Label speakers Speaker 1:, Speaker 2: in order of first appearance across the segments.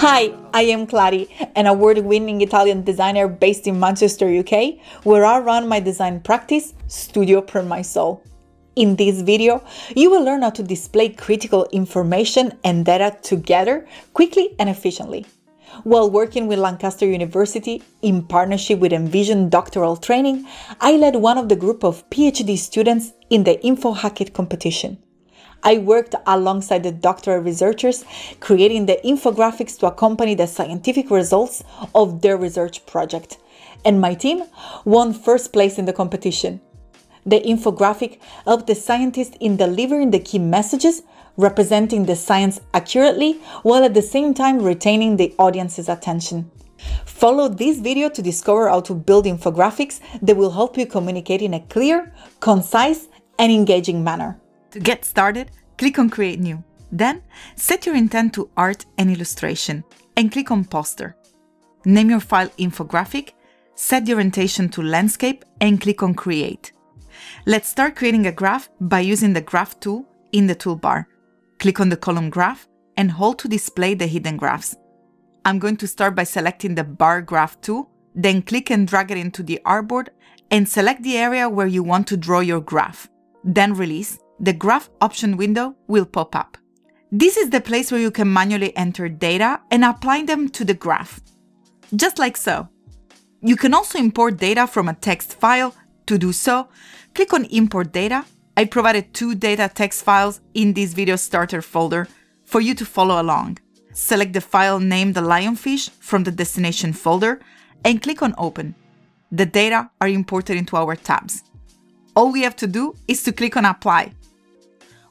Speaker 1: Hi, I am Kladi, an award winning Italian designer based in Manchester, UK, where I run my design practice, Studio PrintMySoul. In this video, you will learn how to display critical information and data together quickly and efficiently. While working with Lancaster University in partnership with Envision Doctoral Training, I led one of the group of PhD students in the InfoHackit competition. I worked alongside the doctoral researchers, creating the infographics to accompany the scientific results of their research project. And my team won first place in the competition. The infographic helped the scientists in delivering the key messages, representing the science accurately, while at the same time retaining the audience's attention. Follow this video to discover how to build infographics that will help you communicate in a clear, concise, and engaging manner.
Speaker 2: To get started, click on Create New. Then, set your intent to art and illustration and click on Poster. Name your file Infographic, set the orientation to Landscape and click on Create. Let's start creating a graph by using the Graph tool in the toolbar. Click on the column graph and hold to display the hidden graphs. I'm going to start by selecting the bar graph tool, then click and drag it into the artboard and select the area where you want to draw your graph. Then release the Graph option window will pop up. This is the place where you can manually enter data and apply them to the graph. Just like so. You can also import data from a text file. To do so, click on Import Data. I provided two data text files in this video starter folder for you to follow along. Select the file named the lionfish from the destination folder and click on Open. The data are imported into our tabs. All we have to do is to click on Apply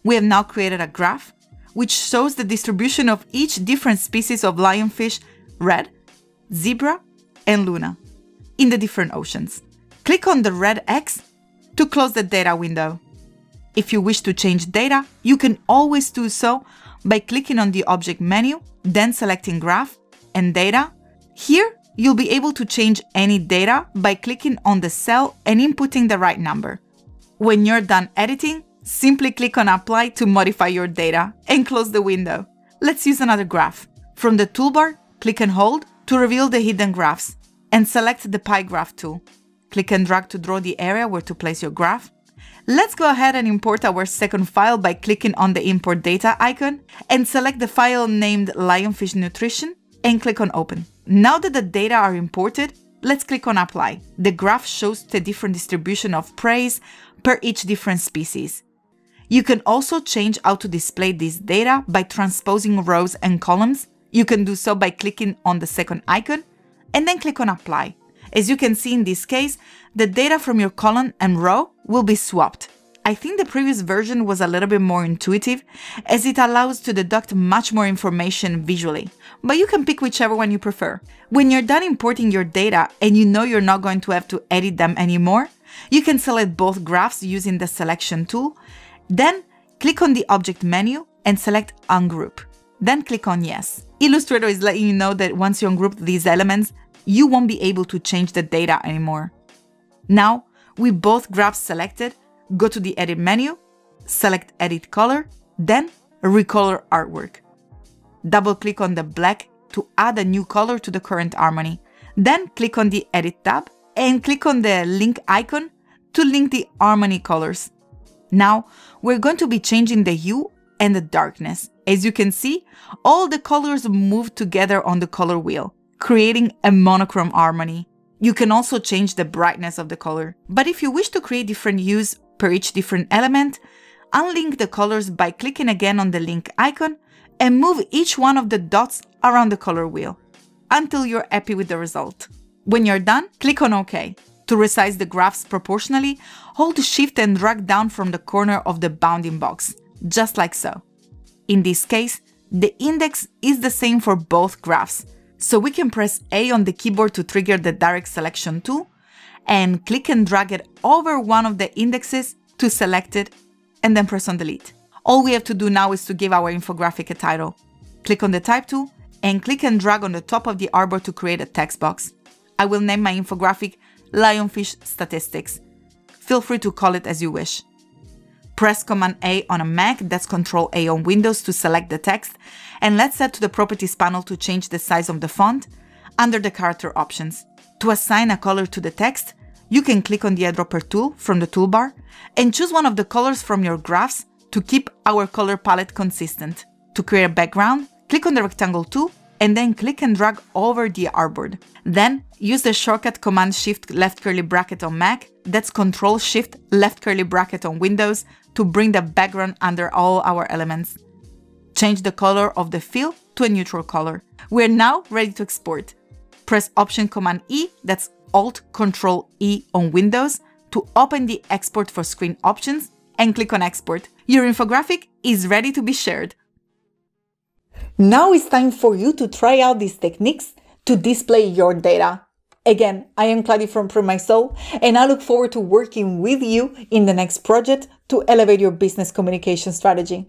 Speaker 2: we have now created a graph which shows the distribution of each different species of lionfish, red, zebra, and luna, in the different oceans. Click on the red X to close the data window. If you wish to change data, you can always do so by clicking on the object menu, then selecting graph and data. Here, you'll be able to change any data by clicking on the cell and inputting the right number. When you're done editing, Simply click on Apply to modify your data and close the window. Let's use another graph. From the toolbar, click and hold to reveal the hidden graphs and select the pie graph tool. Click and drag to draw the area where to place your graph. Let's go ahead and import our second file by clicking on the import data icon and select the file named Lionfish Nutrition and click on open. Now that the data are imported, let's click on apply. The graph shows the different distribution of preys per each different species. You can also change how to display this data by transposing rows and columns. You can do so by clicking on the second icon and then click on apply. As you can see in this case, the data from your column and row will be swapped. I think the previous version was a little bit more intuitive as it allows to deduct much more information visually, but you can pick whichever one you prefer. When you're done importing your data and you know you're not going to have to edit them anymore, you can select both graphs using the selection tool then click on the object menu and select Ungroup. Then click on Yes. Illustrator is letting you know that once you ungroup these elements, you won't be able to change the data anymore. Now, with both graphs selected, go to the Edit menu, select Edit Color, then Recolor Artwork. Double click on the black to add a new color to the current harmony. Then click on the Edit tab and click on the link icon to link the harmony colors. Now, we're going to be changing the hue and the darkness. As you can see, all the colors move together on the color wheel, creating a monochrome harmony. You can also change the brightness of the color. But if you wish to create different hues per each different element, unlink the colors by clicking again on the link icon and move each one of the dots around the color wheel until you're happy with the result. When you're done, click on OK. To resize the graphs proportionally, hold Shift and drag down from the corner of the bounding box, just like so. In this case, the index is the same for both graphs, so we can press A on the keyboard to trigger the direct selection tool, and click and drag it over one of the indexes to select it, and then press on delete. All we have to do now is to give our infographic a title. Click on the type tool, and click and drag on the top of the artboard to create a text box. I will name my infographic Lionfish Statistics. Feel free to call it as you wish. Press Command A on a Mac, that's Control A on Windows to select the text, and let's head to the Properties panel to change the size of the font under the character options. To assign a color to the text, you can click on the eyedropper tool from the toolbar and choose one of the colors from your graphs to keep our color palette consistent. To create a background, click on the rectangle tool and then click and drag over the artboard. Then use the shortcut Command Shift left curly bracket on Mac, that's Control Shift left curly bracket on Windows to bring the background under all our elements. Change the color of the fill to a neutral color. We're now ready to export. Press Option Command E, that's Alt Control E on Windows to open the Export for Screen options and click on Export. Your infographic is ready to be shared.
Speaker 1: Now it's time for you to try out these techniques to display your data. Again, I am Claudia from PrintMySoul, and I look forward to working with you in the next project to elevate your business communication strategy.